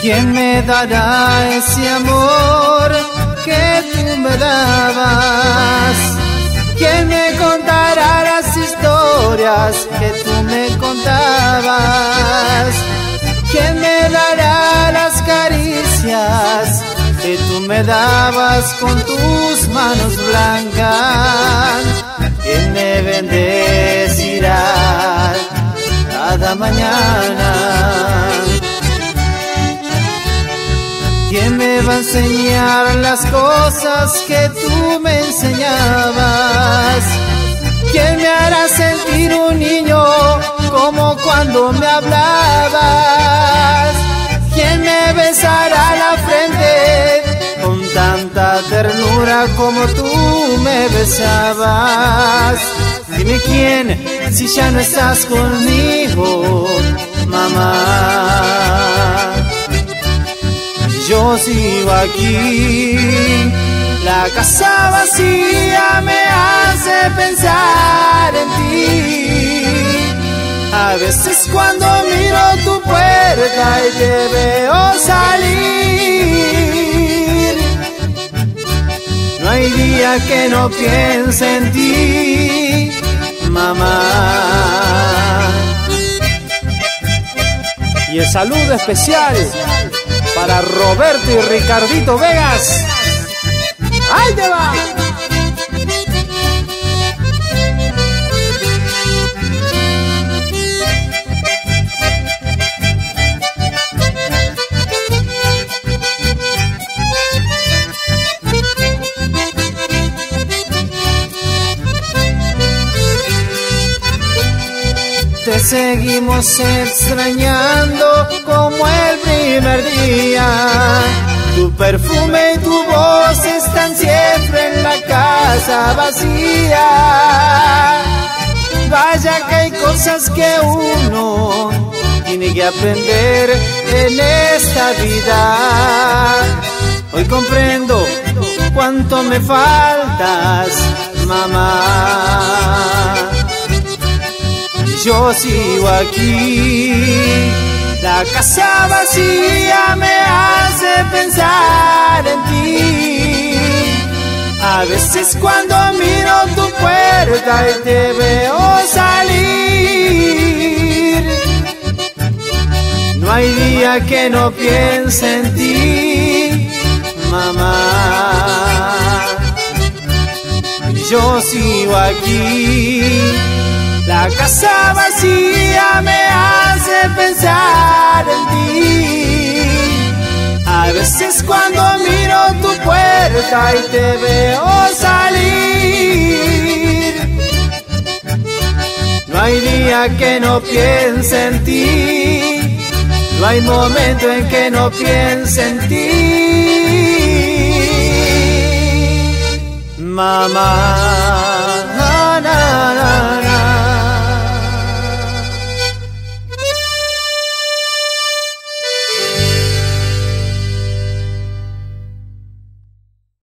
¿Quién me dará ese amor que tú me dabas? ¿Quién me contará las historias que tú me contabas? ¿Quién me dará las caricias que tú me dabas con tus manos blancas? ¿Quién me va a enseñar las cosas que tú me enseñabas? ¿Quién me hará sentir un niño como cuando me hablabas? ¿Quién me besará la frente con tanta ternura como tú me besabas? Dime quién, si ya no estás conmigo, mamá yo sigo aquí. La casa vacía me hace pensar en ti. A veces cuando miro tu puerta y te veo salir, no hay día que no piense en ti, mamá. Y el saludo especial para Roberto y Ricardito Vegas. ¡Ahí te va! Te seguimos extrañando como el primer día. Tu perfume y tu voz están siempre en la casa vacía. Vaya que hay cosas que uno tiene que aprender en esta vida. Hoy comprendo cuánto me faltas, mamá yo sigo aquí. La casa vacía me hace pensar en ti. A veces cuando miro tu puerta y te veo salir, no hay día que no piense en ti, mamá. Yo sigo aquí la casa vacía me hace pensar en ti. A veces cuando miro tu puerta y te veo salir, no hay día que no piense en ti. No hay momento en que no piense en ti. Mamá.